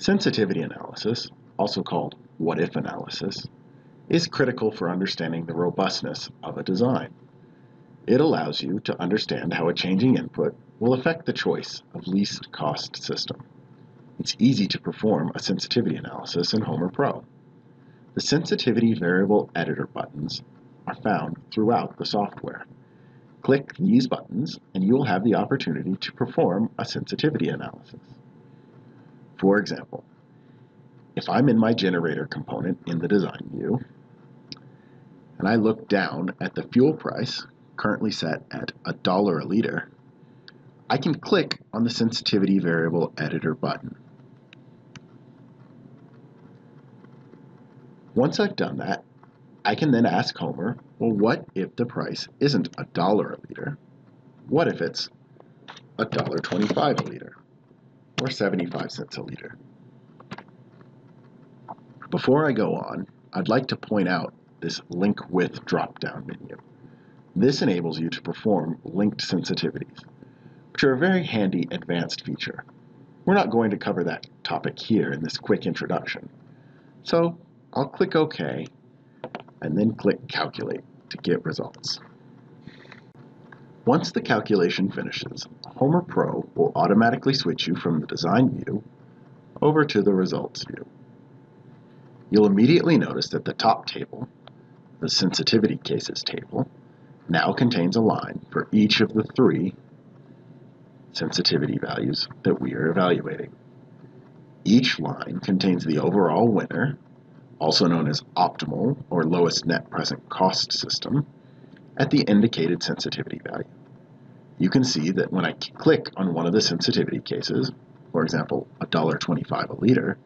Sensitivity analysis, also called what-if analysis, is critical for understanding the robustness of a design. It allows you to understand how a changing input will affect the choice of least cost system. It's easy to perform a sensitivity analysis in Homer Pro. The sensitivity variable editor buttons are found throughout the software. Click these buttons and you will have the opportunity to perform a sensitivity analysis. For example, if I'm in my generator component in the design view, and I look down at the fuel price, currently set at a dollar a liter, I can click on the sensitivity variable editor button. Once I've done that, I can then ask Homer, well, what if the price isn't a dollar a liter? What if it's a dollar twenty-five a liter? Or 75 cents a liter. Before I go on, I'd like to point out this link with drop-down menu. This enables you to perform linked sensitivities, which are a very handy advanced feature. We're not going to cover that topic here in this quick introduction. So I'll click OK and then click Calculate to get results. Once the calculation finishes, Homer Pro will automatically switch you from the design view over to the results view. You'll immediately notice that the top table, the sensitivity cases table, now contains a line for each of the three sensitivity values that we are evaluating. Each line contains the overall winner, also known as optimal or lowest net present cost system, at the indicated sensitivity value. You can see that when I click on one of the sensitivity cases, for example, $1.25 a liter,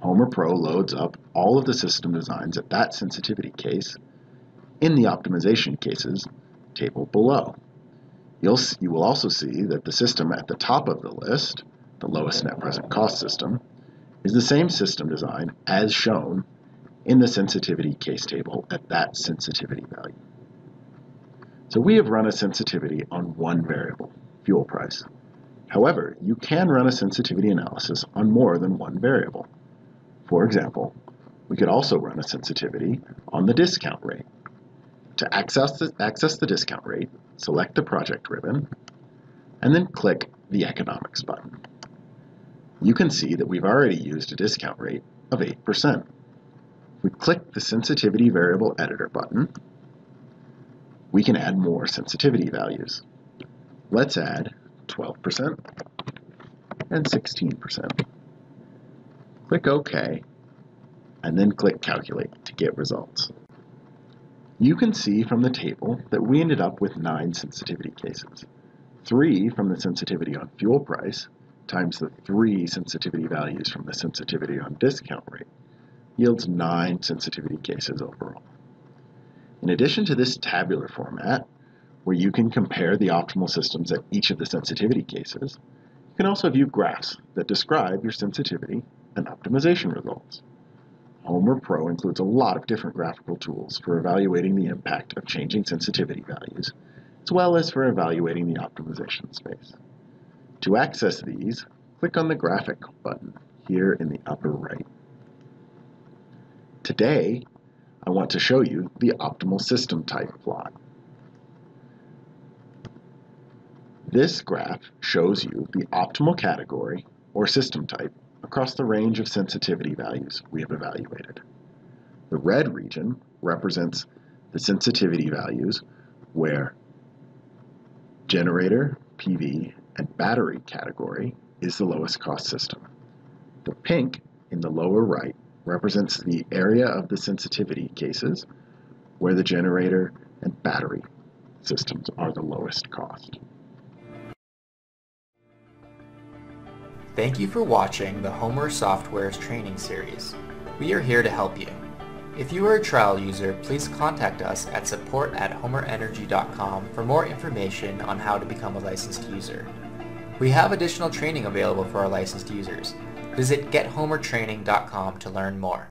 Homer Pro loads up all of the system designs at that sensitivity case in the optimization cases table below. You'll, you will also see that the system at the top of the list, the lowest net present cost system, is the same system design as shown in the sensitivity case table at that sensitivity value. So we have run a sensitivity on one variable, fuel price. However, you can run a sensitivity analysis on more than one variable. For example, we could also run a sensitivity on the discount rate. To access the, access the discount rate, select the project ribbon, and then click the economics button. You can see that we've already used a discount rate of 8%. If we click the sensitivity variable editor button, we can add more sensitivity values. Let's add 12% and 16%. Click OK, and then click Calculate to get results. You can see from the table that we ended up with nine sensitivity cases. Three from the sensitivity on fuel price times the three sensitivity values from the sensitivity on discount rate yields nine sensitivity cases overall. In addition to this tabular format, where you can compare the optimal systems at each of the sensitivity cases, you can also view graphs that describe your sensitivity and optimization results. Homer Pro includes a lot of different graphical tools for evaluating the impact of changing sensitivity values, as well as for evaluating the optimization space. To access these, click on the Graphic button here in the upper right. Today, I want to show you the optimal system type plot. This graph shows you the optimal category or system type across the range of sensitivity values we have evaluated. The red region represents the sensitivity values where generator, PV, and battery category is the lowest cost system. The pink in the lower right represents the area of the sensitivity cases where the generator and battery systems are the lowest cost. Thank you for watching the Homer Software's training series. We are here to help you. If you are a trial user, please contact us at support at homerenergy.com for more information on how to become a licensed user. We have additional training available for our licensed users. Visit gethomertraining.com to learn more.